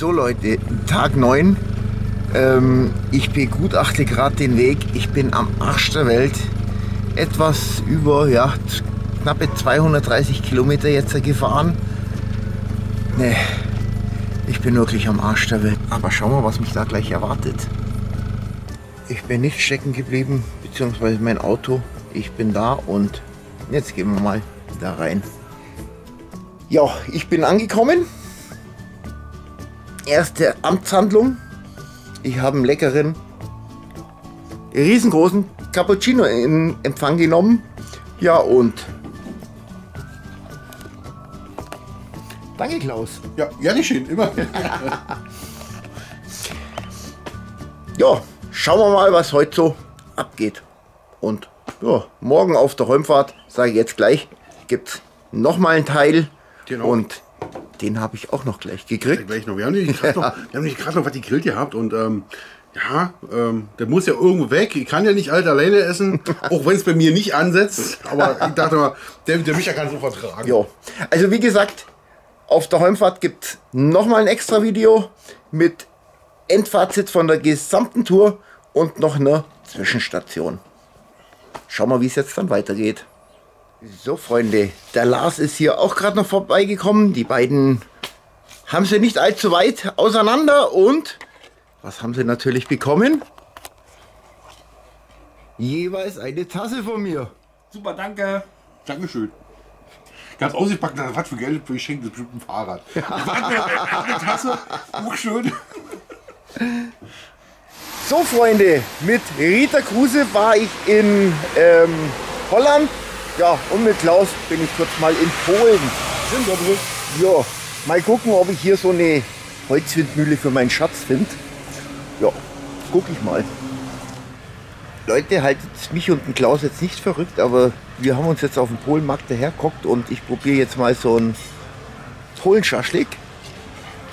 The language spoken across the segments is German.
So Leute, Tag 9. Ähm, ich begutachte gerade den Weg. Ich bin am Arsch der Welt. Etwas über, ja, knappe 230 Kilometer jetzt gefahren. Nee, ich bin wirklich am Arsch der Welt. Aber schau mal, was mich da gleich erwartet. Ich bin nicht stecken geblieben, beziehungsweise mein Auto. Ich bin da und jetzt gehen wir mal da rein. Ja, ich bin angekommen. Erste Amtshandlung. Ich habe einen leckeren, riesengroßen Cappuccino in Empfang genommen. Ja, und Danke, Klaus. Ja, nicht schön, immer. Ja, schauen wir mal, was heute so abgeht. Und ja, morgen auf der Heimfahrt, sage ich jetzt gleich, gibt es nochmal einen Teil. Genau. Und den habe ich auch noch gleich gekriegt. Gleich noch. Wir haben nicht gerade noch, wir haben nicht gerade noch was gegrillt gehabt und ähm, ja, ähm, der muss ja irgendwo weg. Ich kann ja nicht alt alleine essen, auch wenn es bei mir nicht ansetzt. Aber ich dachte mal, der, der Micha kann so vertragen. Ja, also wie gesagt, auf der Heimfahrt gibt es nochmal ein extra Video mit Endfazit von der gesamten Tour und noch einer Zwischenstation. Schauen wir, wie es jetzt dann weitergeht. So, Freunde, der Lars ist hier auch gerade noch vorbeigekommen. Die beiden haben sie nicht allzu weit auseinander und was haben sie natürlich bekommen? Jeweils eine Tasse von mir. Super, danke. Dankeschön. Ganz ausgepackt, was für Geld für geschenkt, das ist bestimmt ein Fahrrad. Ich eine Tasse, auch schön. So Freunde, mit Rita Kruse war ich in ähm, Holland. Ja, und mit Klaus bin ich kurz mal in Polen. Sind drin. Ja, mal gucken, ob ich hier so eine Holzwindmühle für meinen Schatz finde. Ja, guck ich mal. Leute, haltet mich und den Klaus jetzt nicht verrückt, aber wir haben uns jetzt auf dem Polenmarkt dahergeguckt und ich probiere jetzt mal so einen Polenschaschlik.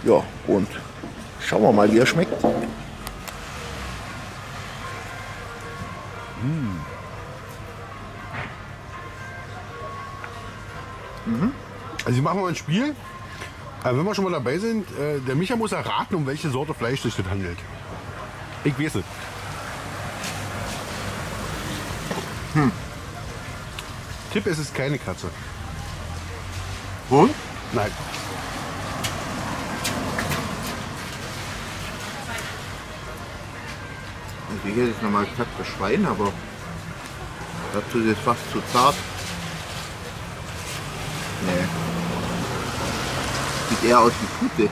Ja, und schauen wir mal, wie er schmeckt. Also wir machen mal ein Spiel. Aber wenn wir schon mal dabei sind, äh, der Micha muss erraten, um welche Sorte Fleisch sich das handelt. Ich weiß es. Hm. Tipp, es ist keine Katze. Und? Nein. Also ich hätte jetzt nochmal gesagt, das Schwein, aber dazu ist es fast zu zart. Nee. Sieht eher aus wie Pute.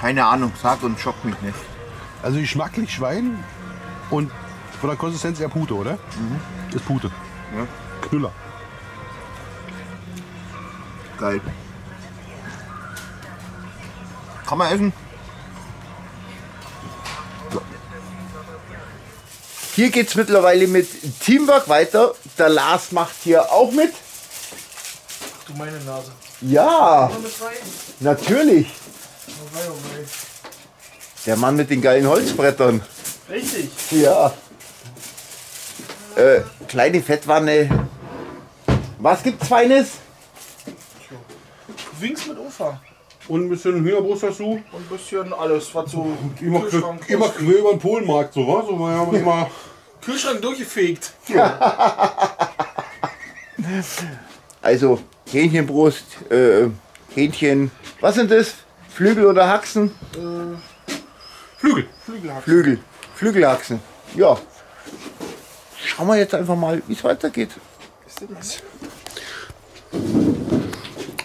Keine Ahnung, sag und schock mich nicht. Also geschmacklich Schwein und von der Konsistenz eher Pute, oder? Ist Pute. Ja. Knüller. Geil. Kann man essen. Hier geht es mittlerweile mit Teamwork weiter. Der Lars macht hier auch mit. Du meine Nase. Ja, natürlich. Oh oh. Der Mann mit den geilen Holzbrettern. Richtig. Ja. Äh, kleine Fettwanne. Was gibt's Feines? Wings mit Ufer. Und ein bisschen Hühnerbrust dazu. Und ein bisschen alles, was so Immer, Kühlschrank, immer quer über den Polenmarkt, so was? So, haben immer Kühlschrank durchgefegt. Also Hähnchenbrust, äh, Hähnchen. Was sind das? Flügel oder Haxen? Flügel. Flügelhack. Flügel. Flügelhaxen. Ja. Schauen wir jetzt einfach mal, wie es weitergeht.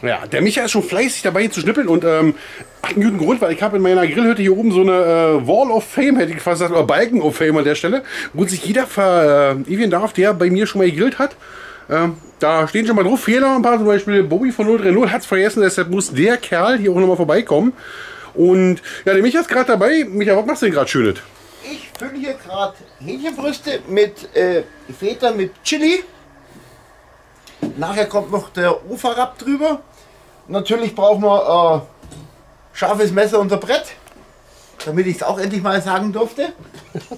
Ja, der Micha ist schon fleißig dabei hier zu schnippeln und ähm, hat einen guten Grund, weil ich habe in meiner Grillhütte hier oben so eine äh, Wall of Fame, hätte ich fast gesagt, oder Balken of Fame an der Stelle, wo sich jeder verewigen darf, der bei mir schon mal gegrillt hat. Ähm, da stehen schon mal drauf Fehler, ein paar, zum Beispiel Bobby von 030 hat es vergessen, deshalb muss der Kerl hier auch nochmal vorbeikommen. Und ja, der Micha ist gerade dabei. Micha, was machst du denn gerade Schönes? Ich fülle hier gerade Hähnchenbrüste mit äh, Feta mit Chili. Nachher kommt noch der Uferrab drüber. Natürlich brauchen wir äh, scharfes Messer und ein Brett, damit ich es auch endlich mal sagen durfte.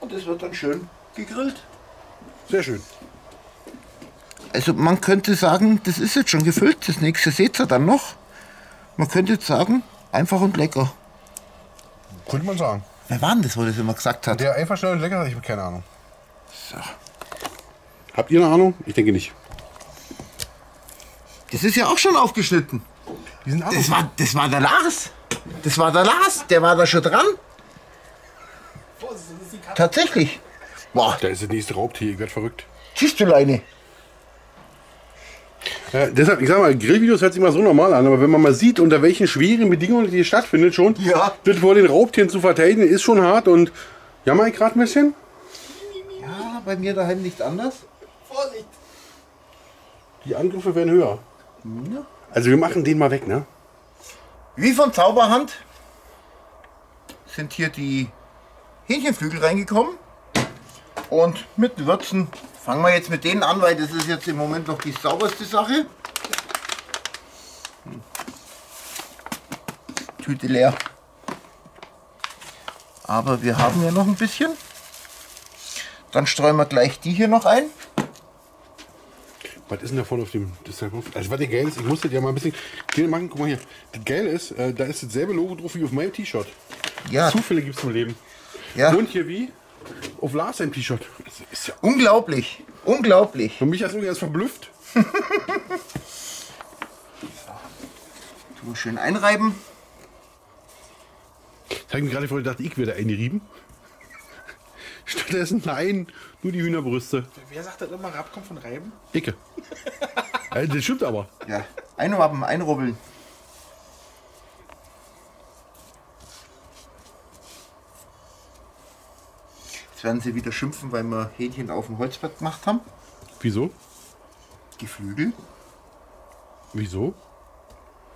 Und es wird dann schön gegrillt. Sehr schön. also man könnte sagen, das ist jetzt schon gefüllt. Das nächste seht ihr dann noch. Man könnte jetzt sagen, einfach und lecker. Könnte man sagen. Wer war denn das, wo das immer gesagt hat? Der einfach schnell und lecker, ich habe keine Ahnung. So. Habt ihr eine Ahnung? Ich denke nicht. Das ist ja auch schon aufgeschnitten. Die sind Das war, das war der Lars. Das war der Lars. Der war da schon dran. Tatsächlich. Boah, Da ist das nächste Raubtier, ich werde verrückt. siehst du Leine? Ja, deshalb, ich sag mal, Grillvideos hört sich mal so normal an, aber wenn man mal sieht, unter welchen schwierigen Bedingungen die stattfindet schon, Ja. das vor den Raubtieren zu verteidigen, ist schon hart und jammer ich gerade ein bisschen. Ja, bei mir daheim nicht anders. Vorsicht! Die Angriffe werden höher. Also wir machen den mal weg, ne? Wie von Zauberhand sind hier die Hähnchenflügel reingekommen. Und mit Würzen fangen wir jetzt mit denen an, weil das ist jetzt im Moment noch die sauberste Sache. Tüte leer. Aber wir haben ja noch ein bisschen. Dann streuen wir gleich die hier noch ein. Was ist denn da vorne auf dem das drauf? Also was der geil ist, ich musste ja mal ein bisschen klein machen. Guck mal hier. Das geil ist, äh, da ist dasselbe Logo drauf wie auf meinem T-Shirt. Ja, Zufälle gibt es im Leben. ja. Und hier wie auf Lars sein T-Shirt. Das ist ja unglaublich. Unglaublich. für mich als irgendwie erst verblüfft. So schön einreiben. Ich habe mir gerade vorher gedacht, ich werde eingerieben. Stattdessen nein, nur die Hühnerbrüste. Wer sagt das immer, Rab kommt von Reiben? Icke. Ja, das stimmt aber. Ja, einwappen, einrubbeln. Jetzt werden sie wieder schimpfen, weil wir Hähnchen auf dem Holzbrett gemacht haben. Wieso? Geflügel. Wieso?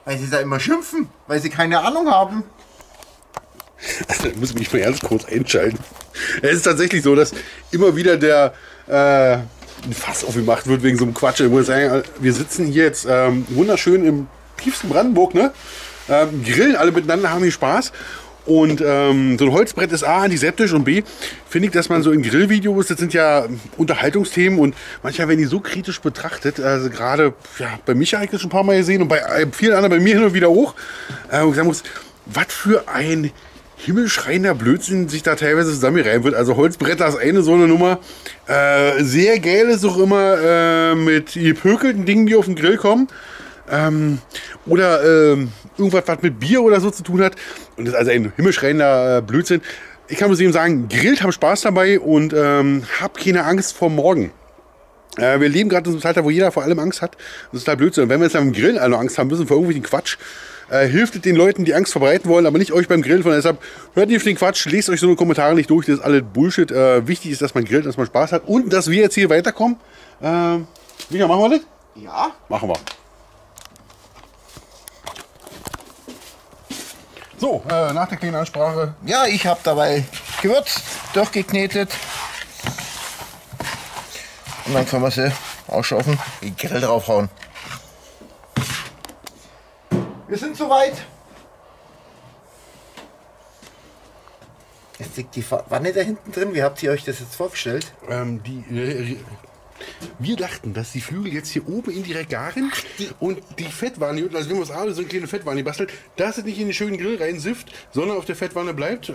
Weil sie da immer schimpfen, weil sie keine Ahnung haben. Da muss ich mich mal ganz kurz einschalten. Es ist tatsächlich so, dass immer wieder der äh, ein Fass aufgemacht wird wegen so einem Quatsch. Ich muss sagen, wir sitzen hier jetzt ähm, wunderschön im tiefsten Brandenburg, ne? Ähm, grillen alle miteinander, haben hier Spaß. Und ähm, so ein Holzbrett ist A, antiseptisch und B, finde ich, dass man so in Grillvideos, das sind ja Unterhaltungsthemen und manchmal werden die so kritisch betrachtet. Also gerade ja, bei Micha habe ich das schon ein paar Mal gesehen und bei äh, vielen anderen bei mir hin und wieder auch. Äh, und ich sagen muss, was für ein himmelschreiender Blödsinn sich da teilweise zusammenreimen wird. Also Holzbretter ist eine so eine Nummer. Äh, sehr geil ist auch immer äh, mit gepökelten Dingen, die auf den Grill kommen. Ähm, oder ähm, irgendwas, was mit Bier oder so zu tun hat. Und das ist also ein himmelschreiender äh, Blödsinn. Ich kann nur eben sagen, grillt, habt Spaß dabei und ähm, habt keine Angst vor morgen. Äh, wir leben gerade in einem Zeitalter, wo jeder vor allem Angst hat. Das ist total Blödsinn. Und wenn wir jetzt beim Grillen alle Angst haben müssen vor irgendwelchen Quatsch, äh, hilft den Leuten, die Angst verbreiten wollen, aber nicht euch beim Grillen. Von deshalb hört nicht auf den Quatsch, lest euch so eine Kommentare nicht durch, das ist alles Bullshit. Äh, wichtig ist, dass man grillt, dass man Spaß hat und dass wir jetzt hier weiterkommen. Äh, Micha, machen wir das? Ja. Machen wir. So, äh, nach der kleinen Ansprache. Ja, ich habe dabei gewürzt, durchgeknetet. Und dann können wir sie ausschaffen, den Grill draufhauen. Wir sind soweit. Jetzt liegt die Wanne da hinten drin. Wie habt ihr euch das jetzt vorgestellt? Ähm, die, äh, wir dachten, dass die Flügel jetzt hier oben indirekt garen und die Fettwanne, also wenn man es alle so eine kleine Fettwanne bastelt, dass es nicht in den schönen Grill reinsifft, sondern auf der Fettwanne bleibt. Äh,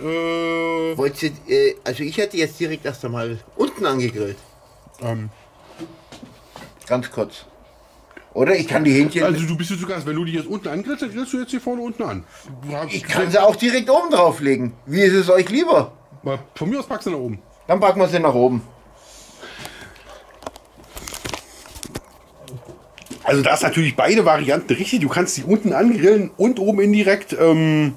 Wollt ihr, äh, also ich hätte jetzt direkt erst einmal unten angegrillt. ähm, Ganz kurz. Oder ich kann die Hähnchen. also du bist jetzt sogar, wenn du die jetzt unten angrillst, dann grillst du jetzt hier vorne unten an. Ich kann sie auch direkt oben drauflegen. Wie ist es euch lieber? Von mir aus packst du nach oben. Dann packen wir sie nach oben. Also da ist natürlich beide Varianten richtig. Du kannst die unten angrillen und oben indirekt. Ähm,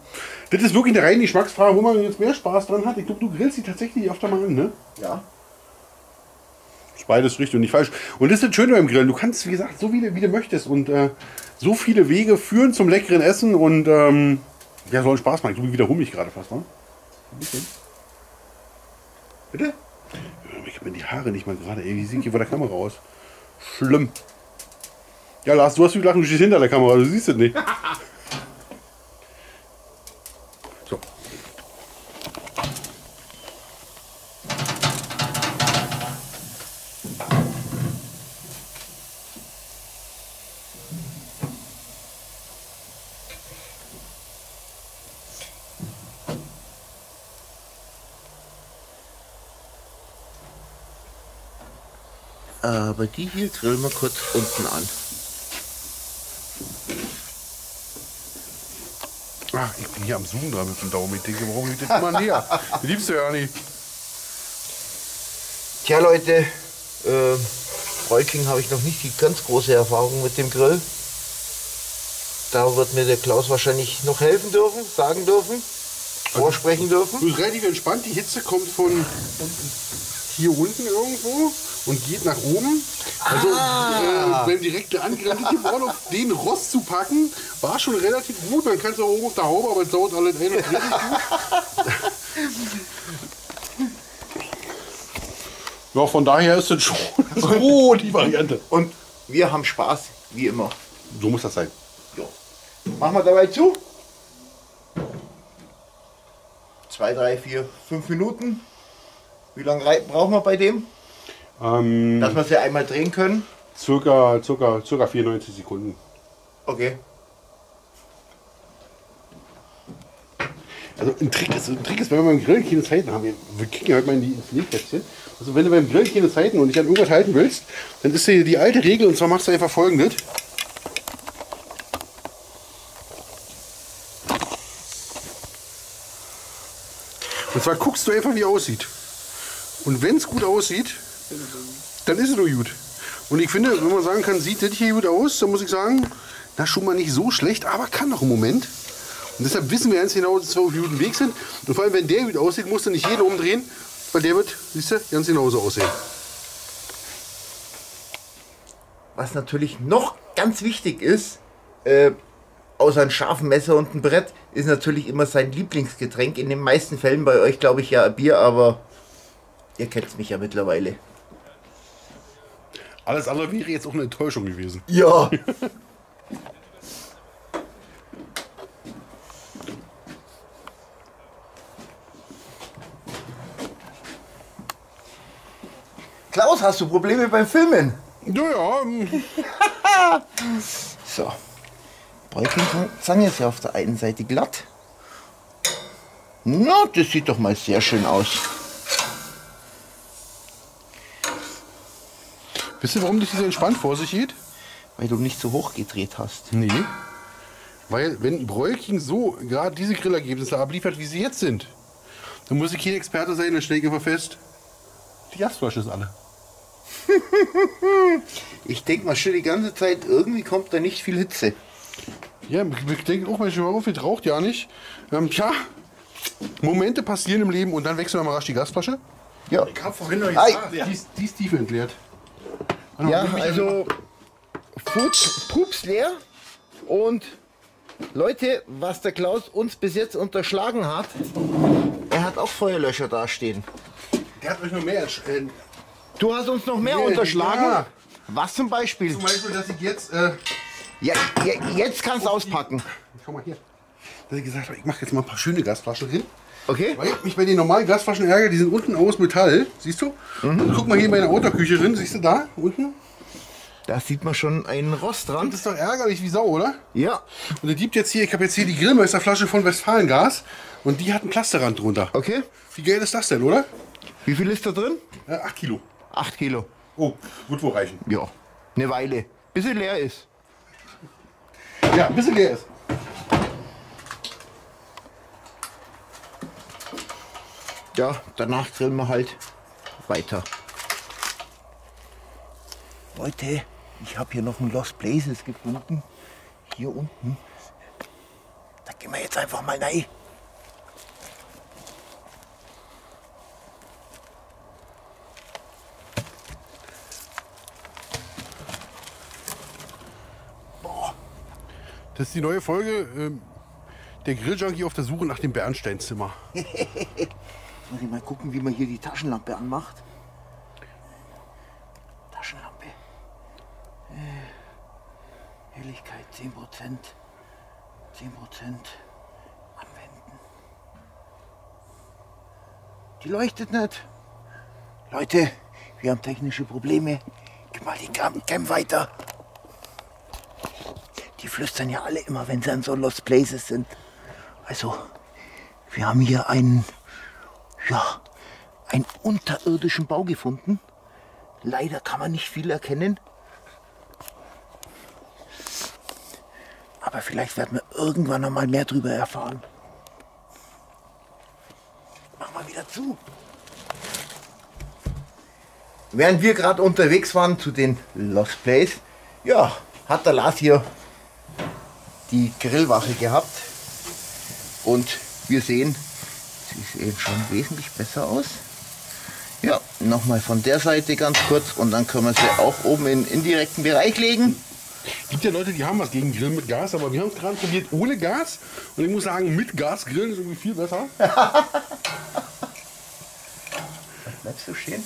das ist wirklich eine reine Geschmacksfrage, wo man jetzt mehr Spaß dran hat. Ich glaube, du grillst die tatsächlich öfter mal an, ne? Ja. Ist beides richtig und nicht falsch. Und das ist das Schöne beim Grillen. Du kannst, wie gesagt, so viele, wie du möchtest. Und äh, so viele Wege führen zum leckeren Essen. Und ähm, ja, soll Spaß machen. Ich ich wiederhole mich gerade fast, bisschen. Bitte? Ich habe mir die Haare nicht mal gerade. Ey, wie sieht hier vor der Kamera aus? Schlimm. Ja, Lars, du hast gelacht, du stehst hinter der Kamera. Du siehst es nicht. Aber die hier grillen wir kurz unten an. Ah, ich bin hier am Zoom dran mit dem Daumen. Ich denke, warum liegt das immer näher? Liebst du ja nicht. Tja Leute, äh, Bräuking habe ich noch nicht die ganz große Erfahrung mit dem Grill. Da wird mir der Klaus wahrscheinlich noch helfen dürfen, sagen dürfen, vorsprechen dürfen. Du bist relativ entspannt. Die Hitze kommt von hier unten irgendwo und geht nach oben. Also Ah. äh, beim direkten Angriff geworden, auf den Rost zu packen, war schon relativ gut. Man kann es auch oben auf der Haube, aber es dauert alles ein und. Ja, von daher ist das schon so die Variante. Und wir haben Spaß, wie immer. So muss das sein. Ja. Machen wir dabei zu. Zwei, drei, vier, fünf Minuten. Wie lange brauchen wir bei dem? Ähm, Dass wir sie einmal drehen können. circa, circa, circa 94 Sekunden. Okay. Also ein Trick ist, ein Trick ist, wenn wir beim Grillen keine Zeiten haben, wir, kicken ja heute mal in die ins Nähkästchen. Also wenn du beim Grillen keine Zeiten und nicht an irgendwas halten willst, dann ist die, die alte Regel und zwar machst du einfach folgendes. Und zwar guckst du einfach, wie er aussieht. Und wenn es gut aussieht, dann ist es nur gut. Und ich finde, wenn man sagen kann, sieht das hier gut aus, dann muss ich sagen, na schon mal nicht so schlecht, aber kann noch im Moment. Und deshalb wissen wir ganz genau, dass wir auf guten Weg sind. Und vor allem, wenn der gut aussieht, musst du nicht jeden umdrehen, weil der wird, siehst du, ganz genauso aussehen. Was natürlich noch ganz wichtig ist, äh, außer einem scharfen Messer und ein Brett, ist natürlich immer sein Lieblingsgetränk. In den meisten Fällen bei euch glaube ich ja ein Bier, aber ihr kennt mich ja mittlerweile. Alles andere wäre jetzt auch eine Enttäuschung gewesen. Ja. Klaus, hast du Probleme beim Filmen? Naja, ähm, So. Bräuklingszange ist ja auf der einen Seite glatt. Na, das sieht doch mal sehr schön aus. Wisst ihr, warum dich so entspannt vor sich geht? Weil du nicht so hoch gedreht hast. Nee. Weil, wenn Bräuking so gerade diese Grillergebnisse abliefert, wie sie jetzt sind, dann muss ich kein Experte sein, dann stelle ich einfach fest, die Gasflasche ist alle. Ich denke mal schon die ganze Zeit, irgendwie kommt da nicht viel Hitze. Ja, ich denke auch manchmal, warum viel raucht ja nicht. Ähm, tja, Momente passieren im Leben und dann wechseln wir mal rasch die Gasflasche. Ja, Ich hab vorhin noch gesagt. Die ist tief entleert. Ja also Pups, Pups leer. Und Leute, was der Klaus uns bis jetzt unterschlagen hat, er hat auch Feuerlöscher dastehen. Der hat euch noch mehr. Äh, Du hast uns noch mehr Nee, unterschlagen. ja. Was zum Beispiel? zum Beispiel, dass ich jetzt. Äh, Ja, ja, jetzt kannst du auspacken. schau mal hier. Dass ich gesagt habe, ich mache jetzt mal ein paar schöne Gasflaschen hin. Okay? Weil ich mich bei den normalen Gasflaschen ärgere, die sind unten aus Metall. Siehst du? Und guck mal hier in meine Autoküche drin. Siehst du da? Unten? Da sieht man schon einen Rost dran. Das ist doch ärgerlich wie Sau, oder? Ja. Und er gibt jetzt hier, ich habe jetzt hier die Grillmeisterflasche von Westfalengas und die hat einen Plasterrand drunter. Okay. Wie geil ist das denn, oder? Wie viel ist da drin? Äh, 8 Kilo. 8 Kilo. Oh, wird wohl reichen. Ja. Eine Weile. Bis sie leer ist. Ja, ein bisschen leer ist. Ja, danach grillen wir halt weiter. Leute, ich habe hier noch ein Lost Places gefunden. Hier unten. Da gehen wir jetzt einfach mal rein. Das ist die neue Folge. Ähm, der Grilljunkie auf der Suche nach dem Bernsteinzimmer. Muss ich mal gucken, wie man hier die Taschenlampe anmacht. Taschenlampe. Äh, Helligkeit 10%. 10% anwenden. Die leuchtet nicht. Leute, wir haben technische Probleme. Gib mal die Cam, weiter. Die flüstern ja alle immer, wenn sie an so Lost Places sind. Also, wir haben hier einen ja, einen unterirdischen Bau gefunden. Leider kann man nicht viel erkennen. Aber vielleicht werden wir irgendwann noch mal mehr drüber erfahren. Mach mal wieder zu. Während wir gerade unterwegs waren zu den Lost Place, ja, hat der Lars hier die Grillwache gehabt. Und wir sehen, sie sehen schon wesentlich besser aus. Ja, nochmal von der Seite ganz kurz und dann können wir sie auch oben in den indirekten Bereich legen. Gibt ja Leute, die haben was gegen Grillen mit Gas, aber wir haben es gerade probiert ohne Gas. Und ich muss sagen, mit Gas grillen ist irgendwie viel besser. Bleibst du stehen?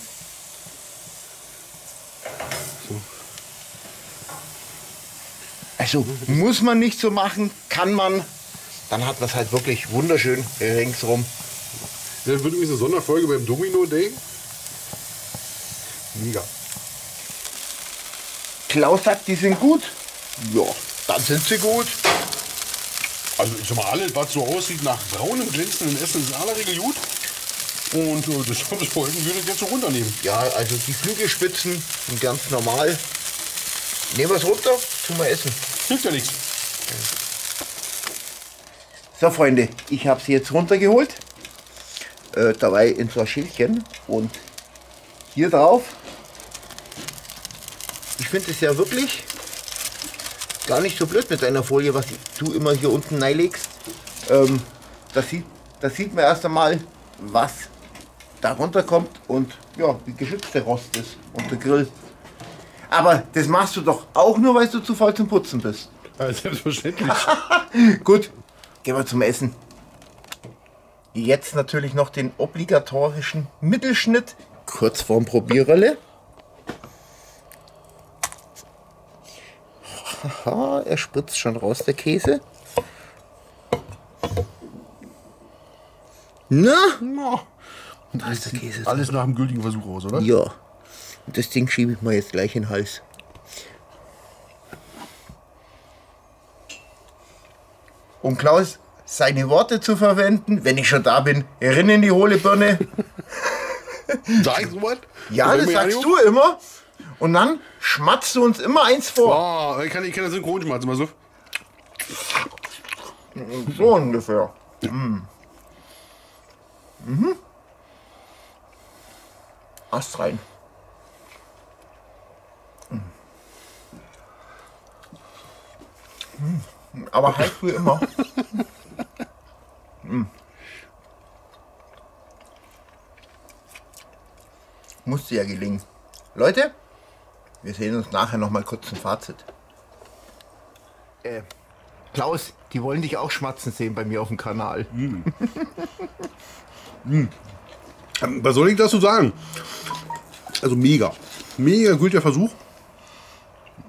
Also muss man nicht so machen, kann man. Dann hat man es halt wirklich wunderschön ringsrum. Dann wird übrigens eine Sonderfolge beim Domino Day. Mega. Klaus sagt, die sind gut. Ja, dann sind sie gut. Also ich sag mal, alles, was so aussieht nach braunem, glänzenden Essen, ist in aller Regel gut. Und äh, das, das wollten wir das jetzt so runternehmen. Ja, also die Flügelspitzen sind ganz normal. Nehmen wir es runter, tun wir essen. Hilft ja nichts. So Freunde, ich habe sie jetzt runtergeholt. Äh, dabei in so ein Schildchen. Und hier drauf. Ich finde es ja wirklich gar nicht so blöd mit deiner Folie, was du immer hier unten reinlegst. Ähm, das, sieht, das sieht man erst einmal, was da runterkommt und ja, wie geschützt der Rost ist und der Grill. Aber das machst du doch auch nur, weil du zu voll zum Putzen bist. Ja, selbstverständlich. Gut, gehen wir zum Essen. Jetzt natürlich noch den obligatorischen Mittelschnitt, kurz vorm Probierrolle. Haha, er spritzt schon raus, der Käse. Na? Ja. Da ist der Käse. Alles nach dem gültigen Versuch aus, oder? Ja. Und das Ding schiebe ich mir jetzt gleich in den Hals. Um Klaus seine Worte zu verwenden, wenn ich schon da bin, rinn in die hohle Birne. Sag ich sowas? Ja, das sagst du immer. Und dann schmatzt du uns immer eins vor. Oh, ich kann, ich kann das synchron schmatzen, mal so. So ungefähr. Mm. Mhm. Ast rein. Mm. Mm. Aber halt wie immer. mm. Musste ja gelingen. Leute, wir sehen uns nachher noch mal kurz ein Fazit. Äh, Klaus, die wollen dich auch schmatzen sehen bei mir auf dem Kanal. Ähm, Was soll ich dazu sagen? Also mega. Mega guter Versuch.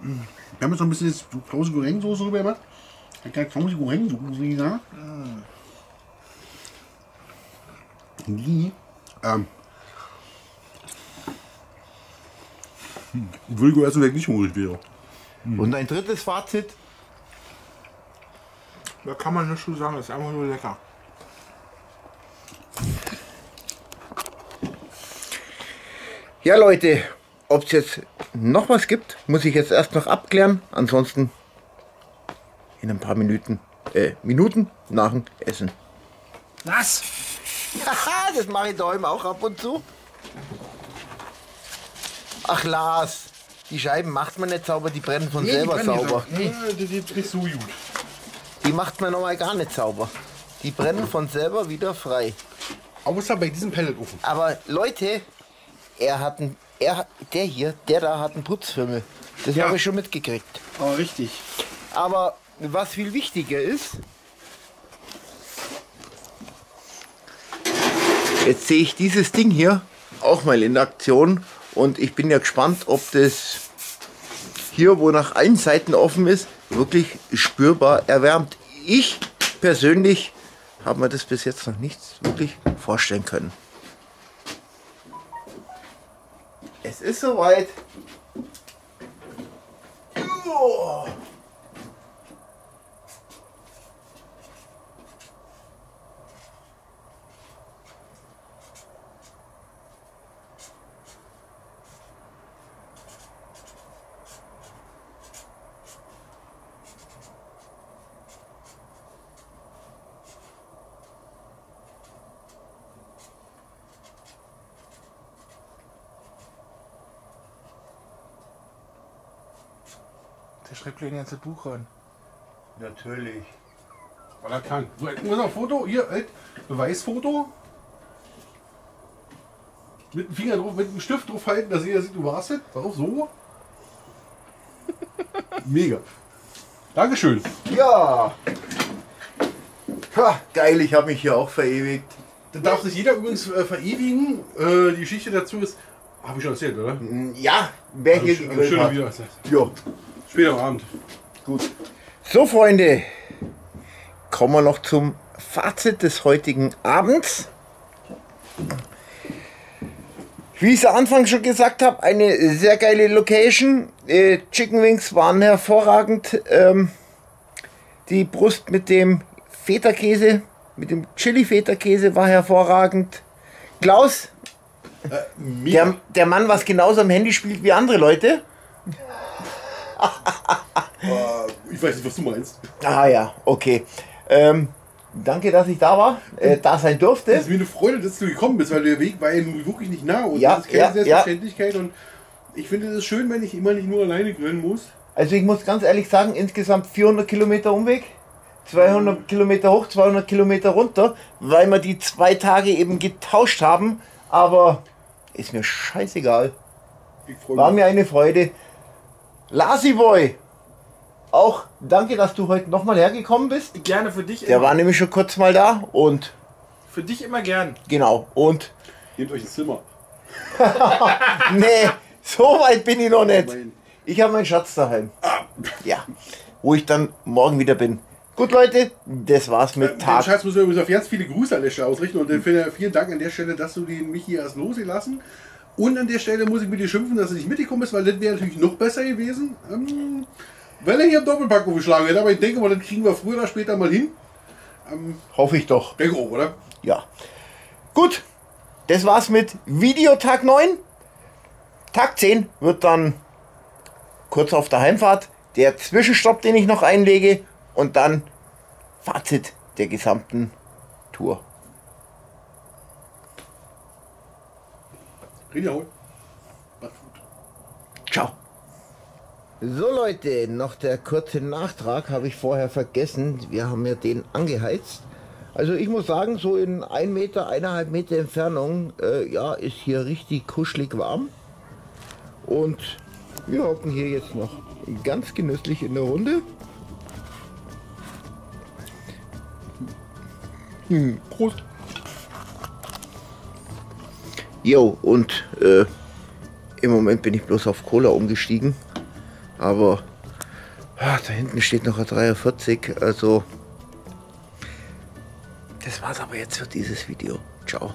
Wir haben jetzt noch ein bisschen jetzt Krause Goreng-Soße rüber gemacht. Eine kleine Krause Goreng-Soße, wie Die, ähm, hm, würde ich essen, wenn ich nicht hungrig wäre. Und ein drittes Fazit. Da kann man nicht so sagen, das ist einfach nur lecker. Ja Leute, ob es jetzt noch was gibt, muss ich jetzt erst noch abklären. Ansonsten in ein paar Minuten, äh, Minuten nach dem Essen. Was? Haha, das mache ich daheim auch ab und zu. Ach Lars, die Scheiben macht man nicht sauber, die brennen von selber sauber. Nee, das ist jetzt nicht so gut. Die macht man nochmal gar nicht sauber. Die brennen von selber wieder frei. Außer bei diesem Pelletofen. Aber Leute, er hat ein, er, der hier, der da hat einen Putzfimmel. Das Ja. habe ich schon mitgekriegt. Oh, richtig. Aber was viel wichtiger ist, jetzt sehe ich dieses Ding hier auch mal in Aktion und ich bin ja gespannt, ob das hier, wo nach allen Seiten offen ist, wirklich spürbar erwärmt. Ich persönlich habe mir das bis jetzt noch nicht wirklich vorstellen können. Es ist soweit. Oh. Schreibt gleich ein ganzes Buch ran. Natürlich. Weil er kann. So, jetzt muss ein Foto, hier, halt, Beweisfoto. Mit dem Finger drauf, mit dem Stift drauf halten, dass jeder sieht, du warst es. Pass auf, so. Mega. Dankeschön. Ja. Ha, geil, ich habe mich hier auch verewigt. Dann darf sich jeder übrigens äh, verewigen. Äh, die Geschichte dazu ist, habe ich schon erzählt, oder? Ja, wer hier Schön gegrillt hat. wieder. Ja, Später am Abend. gut. So, Freunde, kommen wir noch zum Fazit des heutigen Abends. Wie ich es am Anfang schon gesagt habe, eine sehr geile Location. Äh, Chicken Wings waren hervorragend. Ähm, die Brust mit dem Feta-Käse, mit dem Chili-Feta-Käse war hervorragend. Klaus, Mega. der, der Mann, was genauso am Handy spielt wie andere Leute. ich weiß nicht, was du meinst. Ah ja, okay. Ähm, danke, dass ich da war, äh, da sein Es durfte. ist mir eine Freude, dass du gekommen bist, weil der Weg war ja wirklich nicht nah und Ja, das ist keine ja, Selbstverständlichkeit und ich finde es schön, wenn ich immer nicht nur alleine grillen muss. Also ich muss ganz ehrlich sagen, insgesamt 400 Kilometer Umweg, 200 Kilometer hoch, 200 Kilometer runter, weil wir die zwei Tage eben getauscht haben. Aber ist mir scheißegal. War mir eine Freude. Lasi Boy, auch danke, dass du heute nochmal hergekommen bist. Gerne für dich. Der immer, war nämlich schon kurz mal da und für dich immer gern. genau. Und Nehmt euch ein Zimmer. nee, so weit bin ich noch nicht. Ich habe meinen Schatz daheim. Ja, wo ich dann morgen wieder bin. Gut, Leute, das war's mit Den Tag. Schatz müssen wir übrigens auf ganz viele Grüße an der Stelle ausrichten und vielen vielen Dank an der Stelle, dass du den mich hier erst losgelassen. Und an der Stelle muss ich mit dir schimpfen, dass du nicht mitgekommen bist, weil das wäre natürlich noch besser gewesen. Ähm, weil er hier im Doppelpack aufgeschlagen hätte, aber ich denke mal, das kriegen wir früher oder später mal hin. Hoffe ich doch. Denke auch, oder? Ja. Gut, das war's mit Videotag 9. Tag 10 wird dann kurz auf der Heimfahrt der Zwischenstopp, den ich noch einlege und dann Fazit der gesamten Tour. Gut. Ciao. So Leute, noch der kurze Nachtrag habe ich vorher vergessen. Wir haben ja den angeheizt. Also ich muss sagen, so in 1 Meter, eineinhalb Meter Entfernung, äh, ja, ist hier richtig kuschelig warm. Und wir hocken hier jetzt noch ganz genüsslich in der Runde. Prost. Jo, und äh, im Moment bin ich bloß auf Cola umgestiegen. Aber ah, da hinten steht noch ein 43. Also, das war's aber jetzt für dieses Video. Ciao.